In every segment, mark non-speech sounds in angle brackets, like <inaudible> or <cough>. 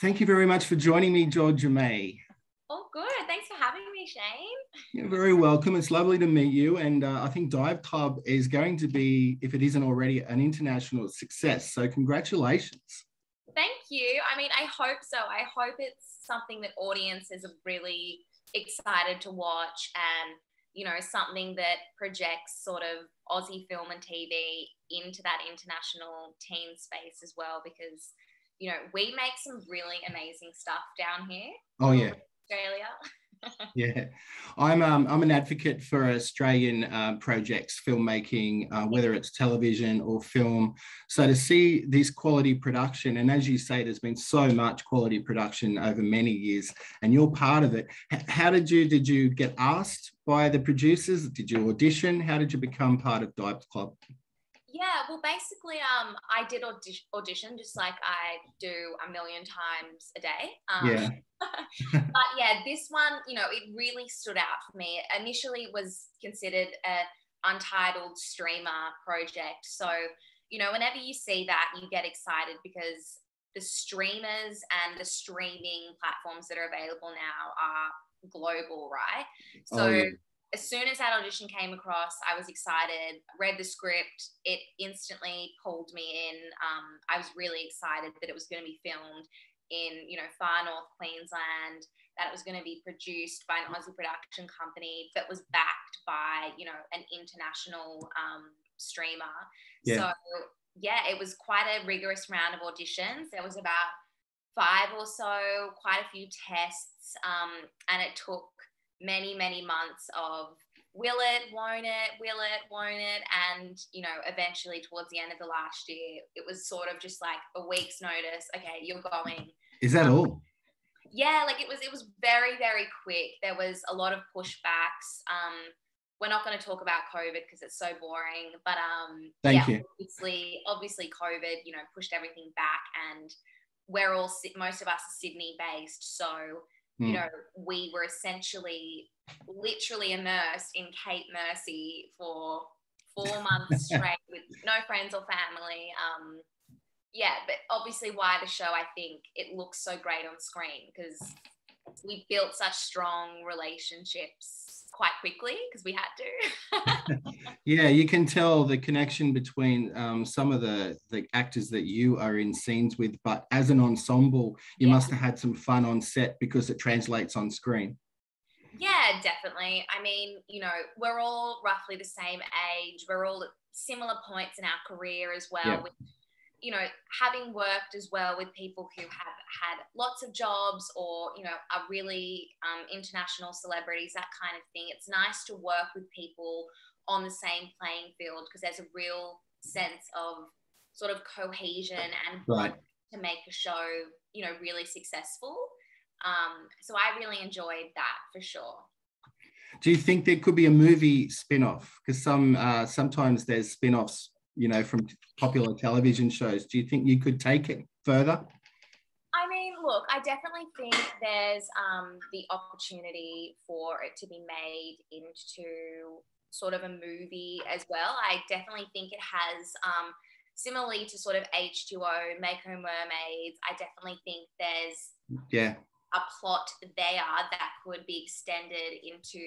Thank you very much for joining me, Georgia May. Oh, good. Thanks for having me, Shane. You're very welcome. It's lovely to meet you. And uh, I think Dive Club is going to be, if it isn't already, an international success. So, congratulations. Thank you. I mean, I hope so. I hope it's something that audiences are really excited to watch and, you know, something that projects sort of Aussie film and TV into that international teen space as well, because, you know, we make some really amazing stuff down here. Oh, yeah. Australia. <laughs> yeah, I'm um, I'm an advocate for Australian uh, projects, filmmaking, uh, whether it's television or film. So to see this quality production, and as you say, there's been so much quality production over many years, and you're part of it. H- how did you did you get asked by the producers? Did you audition? How did you become part of Dive Club? Yeah, well, basically, um, I did audition, audition just like I do a million times a day. Um, yeah. <laughs> but yeah, this one, you know, it really stood out for me. Initially, it was considered a untitled streamer project. So, you know, whenever you see that, you get excited because the streamers and the streaming platforms that are available now are global, right? So. Oh, yeah as soon as that audition came across, I was excited, read the script. It instantly pulled me in. Um, I was really excited that it was going to be filmed in, you know, far north Queensland, that it was going to be produced by an Aussie production company that was backed by, you know, an international um, streamer. Yeah. So, yeah, it was quite a rigorous round of auditions. There was about five or so, quite a few tests, um, and it took many, many months of will it, won't it, will it, won't it? And, you know, eventually towards the end of the last year, it was sort of just like a week's notice. Okay, you're going. Is that um, all? Yeah, like it was, it was very, very quick. There was a lot of pushbacks. Um, we're not going to talk about COVID because it's so boring, but um, Thank yeah, you. obviously, obviously COVID, you know, pushed everything back and we're all, most of us are Sydney based. So, you hmm. know, we were essentially literally immersed in Cape Mercy for four <laughs> months straight with no friends or family. Um, yeah, but obviously, why the show, I think it looks so great on screen because we built such strong relationships quite quickly because we had to. <laughs> <laughs> yeah, you can tell the connection between um, some of the, the actors that you are in scenes with, but as an ensemble, you yeah. must have had some fun on set because it translates on screen. Yeah, definitely. I mean, you know, we're all roughly the same age. We're all at similar points in our career as well. Yeah. With, you know, having worked as well with people who have had lots of jobs or, you know, are really um, international celebrities, that kind of thing. It's nice to work with people on the same playing field because there's a real sense of sort of cohesion and right. to make a show, you know, really successful. Um, so I really enjoyed that for sure. Do you think there could be a movie spin-off? Because some uh, sometimes there's spin-offs, you know, from popular television shows. Do you think you could take it further? I mean, look, I definitely think there's um, the opportunity for it to be made into sort of a movie as well. I definitely think it has, um, similarly to sort of H2O, Mako Mermaids, I definitely think there's yeah a plot there that could be extended into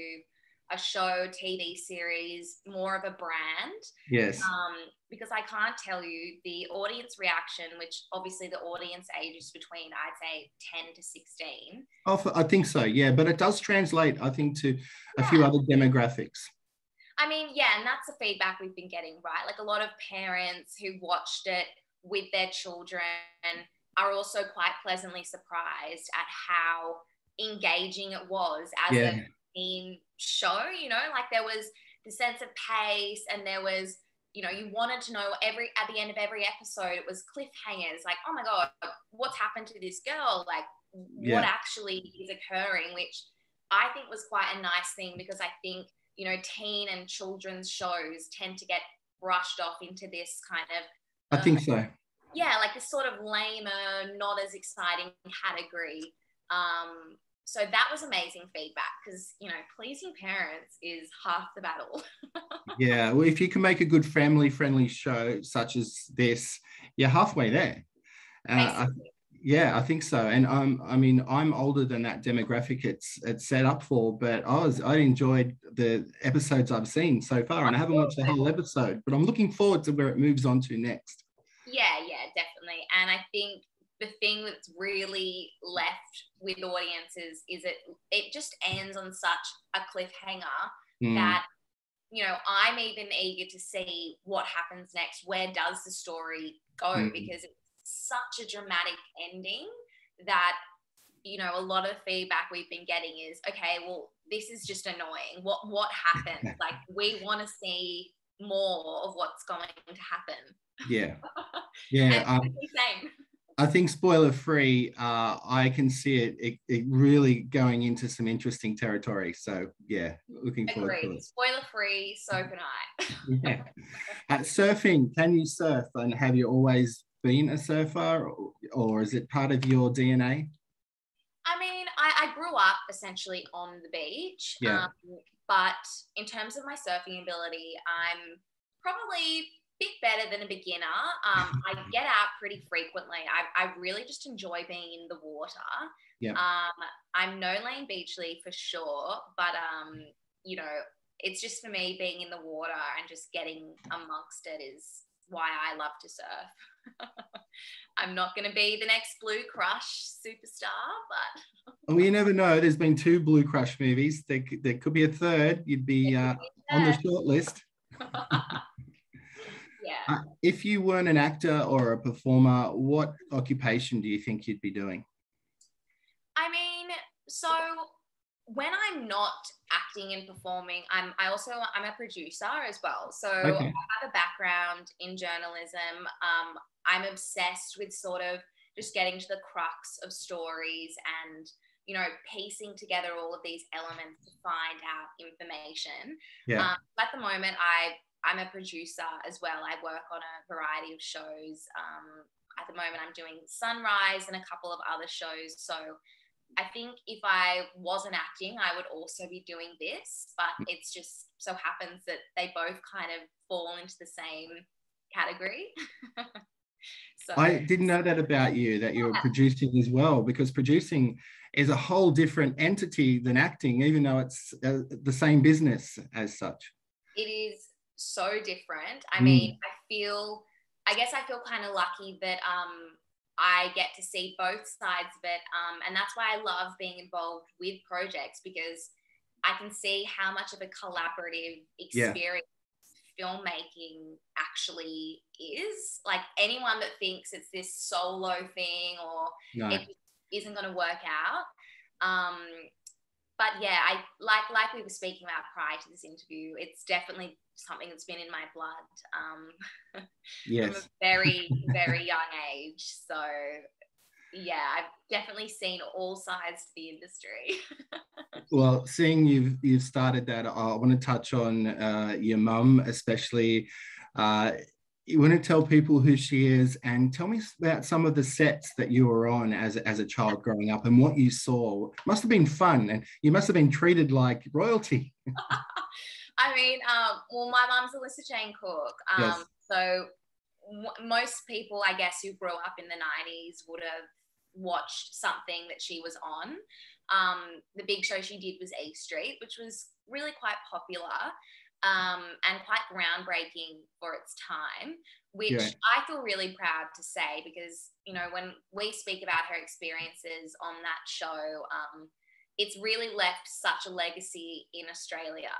a show, TV series, more of a brand. Yes. Um, because I can't tell you the audience reaction, which obviously the audience age is between, I'd say, 10 to 16. Oh, I think so, yeah. But it does translate, I think, to a yeah. few other demographics. I mean, yeah, and that's the feedback we've been getting, right? Like a lot of parents who watched it with their children are also quite pleasantly surprised at how engaging it was as yeah. a teen show. You know, like there was the sense of pace, and there was, you know, you wanted to know every at the end of every episode. It was cliffhangers, like, oh my god, what's happened to this girl? Like, yeah. what actually is occurring? Which I think was quite a nice thing because I think you know, teen and children's shows tend to get brushed off into this kind of. I think so yeah, like this sort of lamer, not as exciting category. Um, so that was amazing feedback because you know pleasing parents is half the battle. <laughs> yeah, well, if you can make a good family-friendly show such as this, you're halfway there. Uh, I, Yeah, I think so. And um, I mean, I'm older than that demographic it's it's set up for, but I was I enjoyed the episodes I've seen so far, and I haven't watched the whole episode, but I'm looking forward to where it moves on to next. Yeah, yeah, definitely. And I think the thing that's really left with audiences is it it just ends on such a cliffhanger mm. that you know i'm even eager to see what happens next where does the story go? Mm. because it's such a dramatic ending that you know a lot of feedback we've been getting is okay well this is just annoying. What what happened? <laughs> Like we want to see more of what's going to happen. Yeah. <laughs> Yeah um, same I think spoiler free, uh, I can see it, it, it, really going into some interesting territory. So yeah, looking forward to it. Spoiler free, so can I. yeah. At surfing, can you surf and have you always been a surfer or, or is it part of your DNA? I mean, I, I grew up essentially on the beach. Yeah. Um, but in terms of my surfing ability, I'm probably bit better than a beginner. Um, I <laughs> get out pretty frequently. I, I really just enjoy being in the water. Yeah. Um, I'm no Layne Beachley for sure, but um, you know, it's just for me being in the water and just getting amongst it is why I love to surf. <laughs> I'm not going to be the next Blue Crush superstar, but well, you never know. There's been two Blue Crush movies. There, there could be a third. You'd be uh, on the short list. <laughs> Yeah. Uh, if you weren't an actor or a performer, what occupation do you think you'd be doing? I mean, so when I'm not acting and performing, I'm I also I'm a producer as well. So okay. I have a background in journalism. Um, I'm obsessed with sort of just getting to the crux of stories and you know piecing together all of these elements to find out information. Yeah. Um, at the moment, I I'm a producer as well. I work on a variety of shows. Um, at the moment, I'm doing Sunrise and a couple of other shows. So I think if I wasn't acting, I would also be doing this, but mm. it's just so happens that they both kind of fall into the same category. <laughs> so I didn't know that about you, that you're yeah. producing as well, because producing is a whole different entity than acting, even though it's uh, the same business as such. It is so different. I mm. mean, I feel, I guess I feel kind of lucky that um, I get to see both sides of it. Um, and that's why I love being involved with projects because I can see how much of a collaborative experience yeah. filmmaking actually is. Like anyone that thinks it's this solo thing or no. it isn't going to work out. Um, but yeah, I like like we were speaking about prior to this interview. It's definitely something that's been in my blood um, yes. <laughs> from a very <laughs> very young age. So yeah, I've definitely seen all sides to the industry. <laughs> well, seeing you've you've started that, I want to touch on uh, your mum, especially. Uh, you want to tell people who she is and tell me about some of the sets that you were on as, as a child growing up and what you saw. Must have been fun and you must have been treated like royalty. <laughs> I mean, um, well, my mom's Alyssa Jane Cook. Um, yes. So w- most people, I guess, who grew up in the 90s would have watched something that she was on. Um, the big show she did was A Street, which was really quite popular um, and quite groundbreaking for its time, which yeah. I feel really proud to say because, you know, when we speak about her experiences on that show, um, it's really left such a legacy in Australia.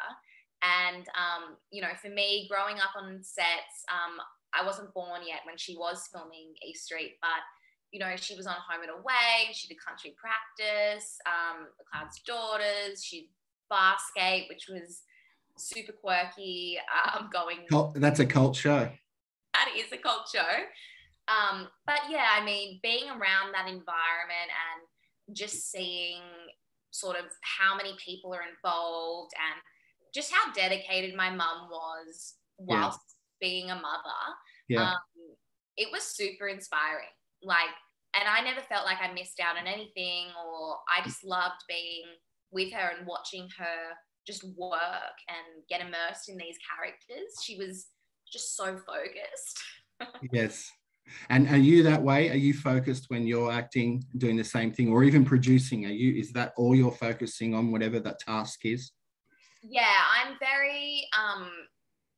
And, um, you know, for me, growing up on sets, um, I wasn't born yet when she was filming E Street, but you know, she was on Home and Away, she did country practice, um, McLeod's Daughters, she Farscape, which was super quirky, um, going. That's a cult show. That is a cult show. Um, but yeah, I mean, being around that environment and just seeing sort of how many people are involved and just how dedicated my mum was whilst yeah. being a mother. Yeah. Um, it was super inspiring. Like, and I never felt like I missed out on anything, or I just loved being with her and watching her just work and get immersed in these characters. She was just so focused. <laughs> yes. And are you that way? Are you focused when you're acting, doing the same thing, or even producing? Are you? Is that all you're focusing on, whatever that task is? Yeah, I'm very. Um,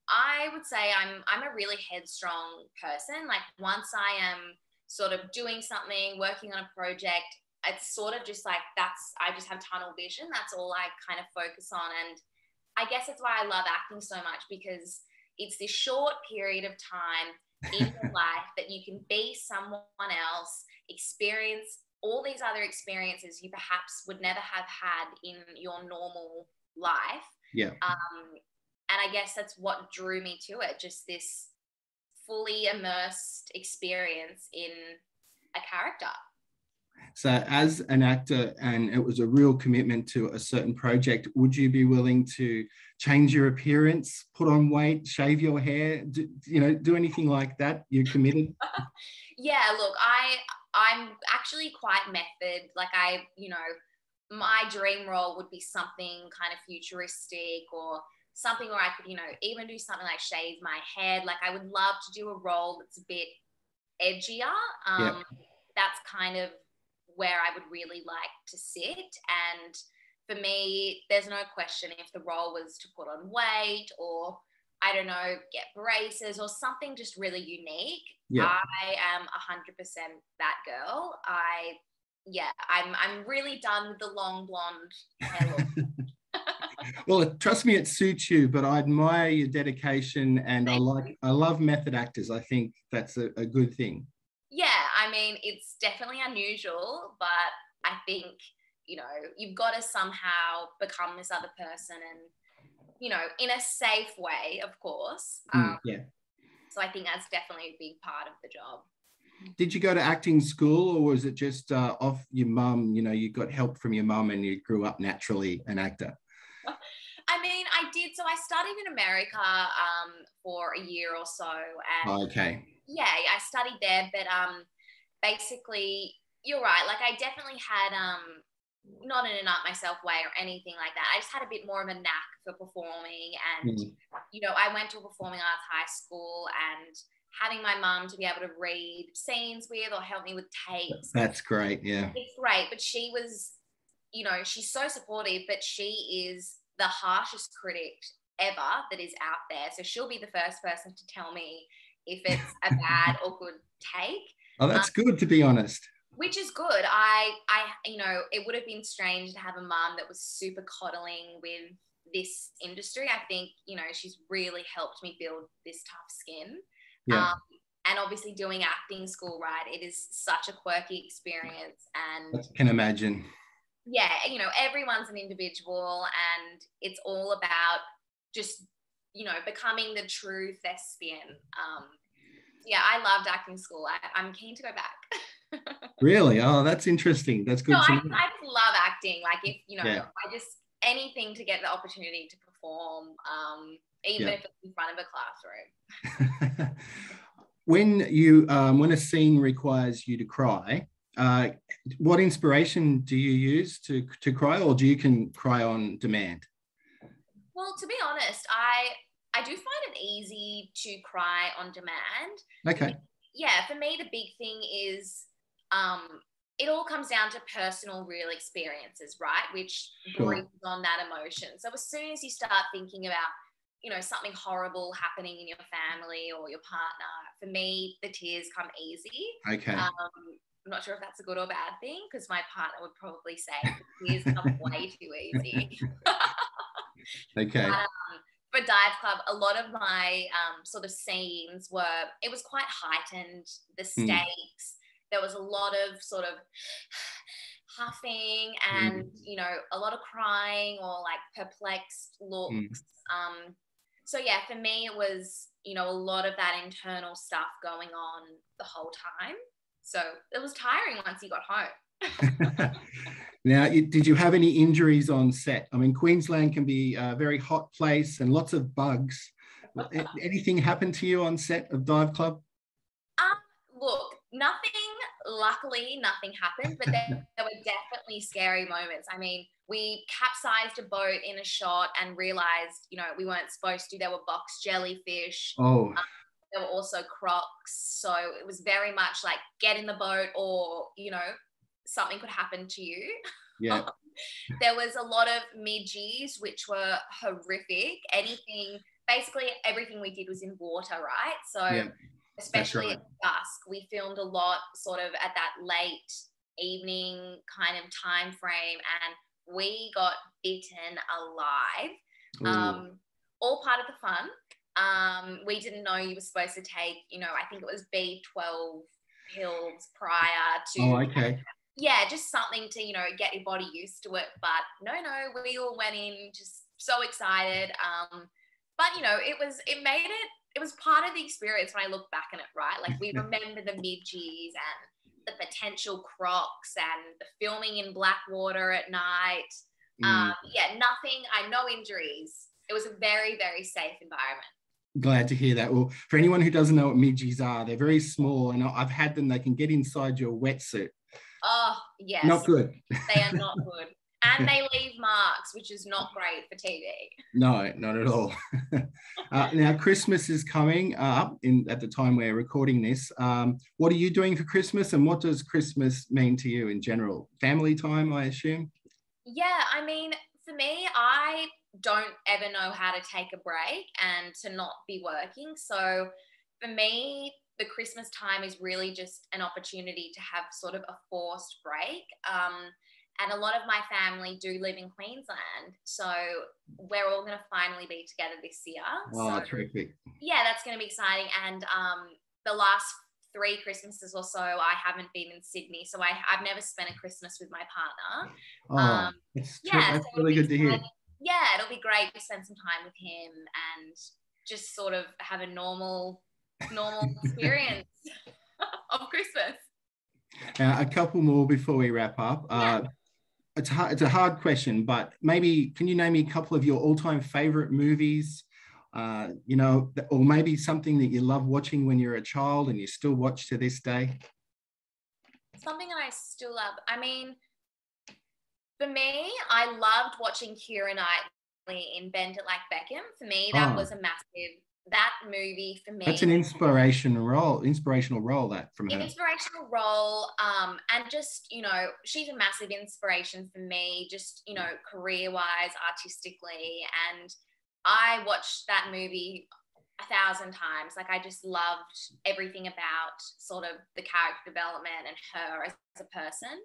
I would say I'm. I'm a really headstrong person. Like once I am sort of doing something, working on a project, it's sort of just like that's. I just have tunnel vision. That's all I kind of focus on, and I guess that's why I love acting so much because it's this short period of time in your <laughs> life that you can be someone else, experience all these other experiences you perhaps would never have had in your normal life. Yeah. Um, and I guess that's what drew me to it, just this fully immersed experience in a character. So, as an actor, and it was a real commitment to a certain project, would you be willing to change your appearance, put on weight, shave your hair, do, you know, do anything like that? You're committed. <laughs> yeah, look, I I'm actually quite method. Like I, you know, my dream role would be something kind of futuristic or something where I could, you know, even do something like shave my head. Like I would love to do a role that's a bit edgier. Um, yeah. That's kind of where I would really like to sit. And for me, there's no question if the role was to put on weight or I don't know, get braces or something just really unique. Yeah. I am 100% that girl. I, yeah, I'm, I'm really done with the long blonde hair look. <laughs> well, trust me, it suits you, but I admire your dedication and Thank I like, you. I love method actors. I think that's a, a good thing I mean, it's definitely unusual, but I think, you know, you've got to somehow become this other person and, you know, in a safe way, of course. Mm, um, yeah. So I think that's definitely a big part of the job. Did you go to acting school or was it just uh, off your mum? You know, you got help from your mum and you grew up naturally an actor? <laughs> I mean, I did. So I studied in America um, for a year or so. And okay yeah, I studied there, but um, basically, you're right. Like I definitely had um, not in an art myself way or anything like that. I just had a bit more of a knack for performing, and mm. you know, I went to a performing arts high school and having my mum to be able to read scenes with or help me with tapes. That's great. Yeah. It's great. But she was, you know, she's so supportive, but she is the harshest critic ever that is out there. So she'll be the first person to tell me if it's a <laughs> bad or good take. Oh, that's um, good to be honest. Which is good. I, I, you know, it would have been strange to have a mum that was super coddling with this industry. I think, you know, she's really helped me build this tough skin. Yeah. Um, and obviously doing acting school, right? It is such a quirky experience. And I can imagine. Yeah, you know, everyone's an individual and it's all about just you know, becoming the true thespian. Um, yeah, I loved acting school. I, am keen to go back. <laughs> really? Oh, that's interesting. That's good. No, I, I, love acting. Like if you know, yeah. I just anything to get the opportunity to perform, um, even yeah. if it's in front of a classroom. <laughs> when you um, when a scene requires you to cry, uh, what inspiration do you use to to cry, or do you can cry on demand? Well, to be honest, I I do find it easy to cry on demand. Okay. Yeah, for me the big thing is um it all comes down to personal real experiences, right? Which sure. brings on that emotion. So as soon as you start thinking about you know something horrible happening in your family or your partner for me the tears come easy okay um, i'm not sure if that's a good or bad thing because my partner would probably say tears come <laughs> way too easy <laughs> okay. Um, for Dive Club, a lot of my um, sort of scenes were, it was quite heightened, the hmm. stakes. Mm. There was a lot of sort of <sighs> huffing and, mm. you know, a lot of crying or like perplexed looks. Mm. Um, so, yeah, for me, it was, you know, a lot of that internal stuff going on the whole time. So it was tiring once you got home. <laughs> Now, did you have any injuries on set? I mean, Queensland can be a very hot place and lots of bugs. Anything happen to you on set of Dive Club? Um, look, nothing, luckily, nothing happened, but there, <laughs> there were definitely scary moments. I mean, we capsized a boat in a shot and realized, you know, we weren't supposed to. There were box jellyfish. Oh. Um, there were also crocs. So it was very much like get in the boat or, you know, something could happen to you. Yeah. <laughs> there was a lot of midges, which were horrific. Anything, basically everything we did was in water, right? So Yeah, especially right. at dusk, we filmed a lot sort of at that late evening kind of time frame and we got bitten alive. Um, all part of the fun. Um, we didn't know you were supposed to take, you know, I think it was B12 pills prior to oh, okay. Yeah, just something to, you know, get your body used to it. But no, no, we all went in just so excited. Um, but you know, it was it made it it was part of the experience when I look back on it, right? Like we <laughs> remember the midgies and the potential crocs and the filming in Blackwater at night. Mm. Um, yeah, nothing, I no injuries. It was a very, very safe environment. Glad to hear that. Well, for anyone who doesn't know what midgies are, they're very small, and I've had them. They can get inside your wetsuit. Oh, yes. Not good. They are not good. And they leave marks, which is not great for TV. No, not at all. <laughs> uh, now, Christmas is coming up in at the time we're recording this. Um, what are you doing for Christmas, and what does Christmas mean to you in general? Family time, I assume. Yeah, I mean, for me, I don't ever know how to take a break and to not be working. So for me, the Christmas time is really just an opportunity to have sort of a forced break. Um, and a lot of my family do live in Queensland. So we're all going to finally be together this year. Oh, so, terrific. yeah, that's going to be exciting. And um, the last three Christmases or so, I haven't been in Sydney. So I, I've never spent a Christmas with my partner. Oh, Um, yeah, that's so really good to hear. Yeah, it'll be great to spend some time with him and just sort of have a normal, normal experience <laughs> of Christmas. Uh, a couple more before we wrap up. Uh, it's, hard, it's a hard question, but maybe can you name me a couple of your all-time favorite movies? Uh, you know, or maybe something that you love watching when you're a child and you still watch to this day. Something I still love. I mean, for me, I loved watching Keira Knightley in Bend It Like Beckham. For me, that Ah. was a massive. That movie for me. That's an inspirational role. Inspirational role that from her. inspirational role um and just you know she's a massive inspiration for me just you know career wise artistically and i watched that movie a thousand times like i just loved everything about sort of the character development and her as a person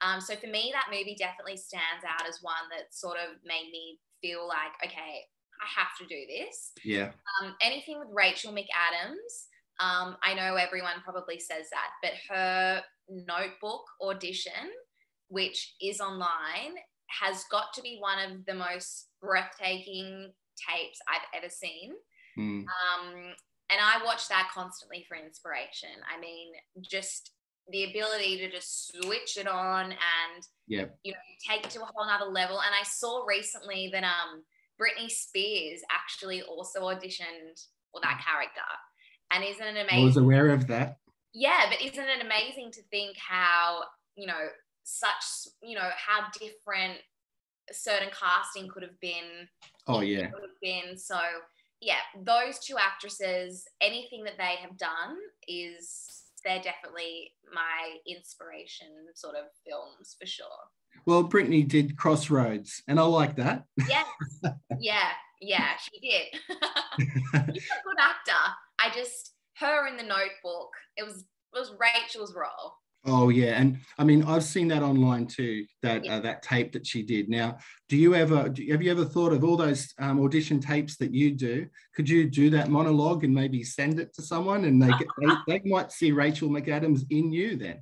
um so for me that movie definitely stands out as one that sort of made me feel like okay i have to do this Yeah. um, anything with Rachel McAdams. Um, I know everyone probably says that, but her notebook audition, which is online, has got to be one of the most breathtaking tapes I've ever seen. Mm. Um, and I watch that constantly for inspiration. I mean, just the ability to just switch it on and Yep. you know take it to a whole nother level. And I saw recently that um Britney Spears actually also auditioned for that mm. character. And isn't it amazing? I was aware of that. Yeah, but isn't it amazing to think how, you know, such, you know, how different certain casting could have been Oh yeah. could have been. So yeah, those two actresses, anything that they have done is they're definitely my inspiration sort of films for sure. Well, Britney did Crossroads, and I like that. Yes. <laughs> yeah, yeah, she did. <laughs> <laughs> She's a good actor. I just her in the notebook, it was it was Rachel's role. Oh yeah, and I mean I've seen that online too. That Yeah. uh, that tape that she did. Now, do you ever do, have you ever thought of all those um, audition tapes that you do? Could you do that monologue and maybe send it to someone, and they get, they, they might see Rachel McAdams in you then?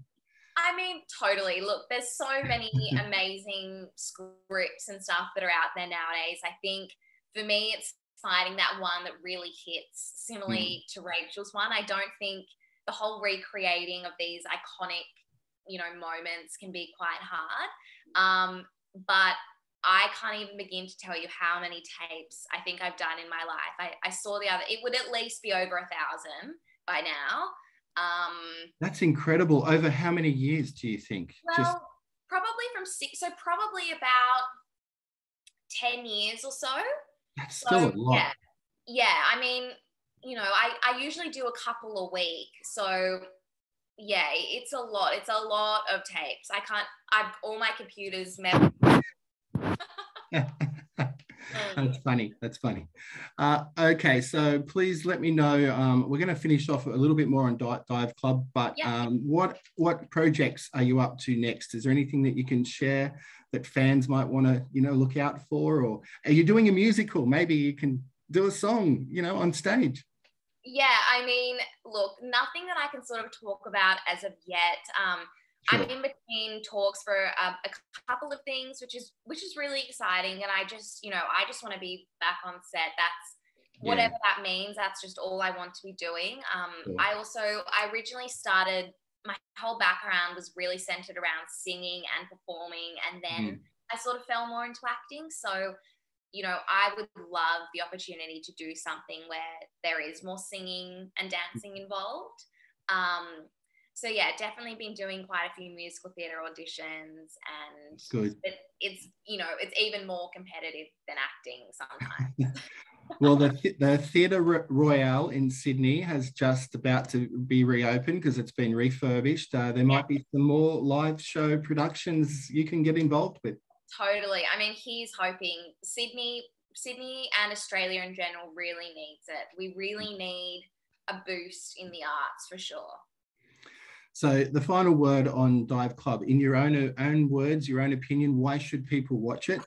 I mean, totally. Look, there's so <laughs> many amazing scripts and stuff that are out there nowadays. I think for me, it's finding that one that really hits similarly to Rachel's one. I don't think the whole recreating of these iconic, you know, moments can be quite hard. Um, but I can't even begin to tell you how many tapes I think I've done in my life. I, I saw the other, it would at least be over a thousand by now. Um, That's incredible. Over how many years do you think? well, probably from six, so probably about 10 years or so. that's So, still a lot. yeah. Yeah. I mean, you know, I, I usually do a couple a week. So yeah, it's a lot. It's a lot of tapes. I can't, I've all my computers. <laughs> <laughs> That's funny. That's funny. Uh, okay, so please let me know. Um, we're going to finish off a little bit more on Dive Club, but yeah. um, what what projects are you up to next? Is there anything that you can share that fans might want to you know look out for, or are you doing a musical? Maybe you can do a song, you know, on stage. Yeah, I mean, look, nothing that I can sort of talk about as of yet. Um, Sure. I'm in between talks for um, a couple of things, which is which is really exciting. And I just, you know, I just want to be back on set. That's whatever yeah. that means. That's just all I want to be doing. Um, cool. I also, I originally started. My whole background was really centered around singing and performing, and then mm. I sort of fell more into acting. So, you know, I would love the opportunity to do something where there is more singing and dancing involved. Um, so yeah, definitely been doing quite a few musical theatre auditions, and good. It, it's you know it's even more competitive than acting sometimes. <laughs> well, the the Theatre Royal in Sydney has just about to be reopened because it's been refurbished. Uh, there might be some more live show productions you can get involved with. Totally. I mean, he's hoping Sydney, Sydney, and Australia in general really needs it. We really need a boost in the arts for sure. So the final word on Dive Club, in your own own words, your own opinion, why should people watch it?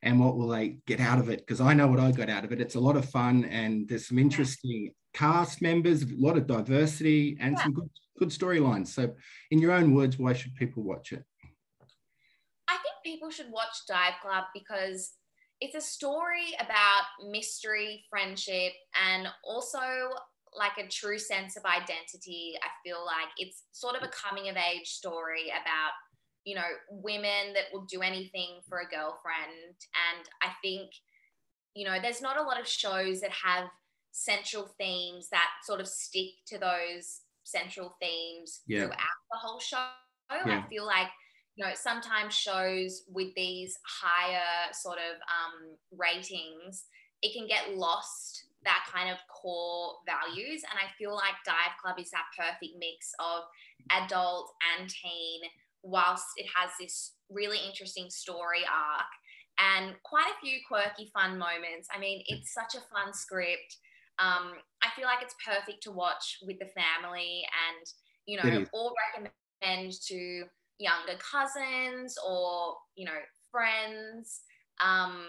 And what will they get out of it? Because I know what I got out of it. It's a lot of fun and there's some interesting cast members, a lot of diversity and yeah. some good, good storylines. So in your own words, why should people watch it? I think people should watch Dive Club because it's a story about mystery, friendship, and also like a true sense of identity. I feel like it's sort of a coming of age story about, you know, women that will do anything for a girlfriend. And I think, you know, there's not a lot of shows that have central themes that sort of stick to those central themes yeah. throughout the whole show. Yeah. I feel like you know sometimes shows with these higher sort of um, ratings it can get lost that kind of core values. And I feel like Dive Club is that perfect mix of adult and teen, whilst it has this really interesting story arc and quite a few quirky, fun moments. I mean, it's such a fun script. Um, I feel like it's perfect to watch with the family and, you know, or recommend to younger cousins or, you know, friends. Um,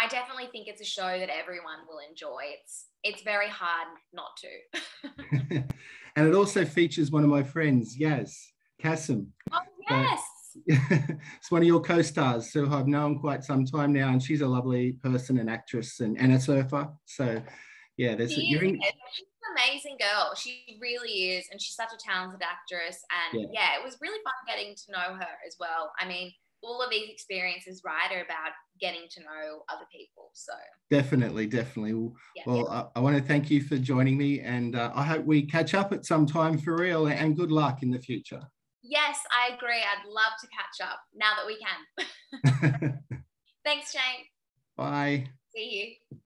I definitely think it's a show that everyone will enjoy. It's it's very hard not to. <laughs> and it also features one of my friends, Yaz Kassem. Oh yes. <laughs> it's one of your co-stars, so I've known quite some time now, and she's a lovely person and actress and, and a surfer. So, yeah, there's she a, in... she's an amazing girl. She really is, and she's such a talented actress. And yeah. yeah, it was really fun getting to know her as well. I mean, all of these experiences, right, are about getting to know other people. So definitely, definitely. Yeah, well, yeah. I, I, want to thank you for joining me, and uh, I hope we catch up at some time for real. And good luck in the future. Yes, I agree. I'd love to catch up now that we can. <laughs> <laughs> Thanks, Shane. Bye. See you.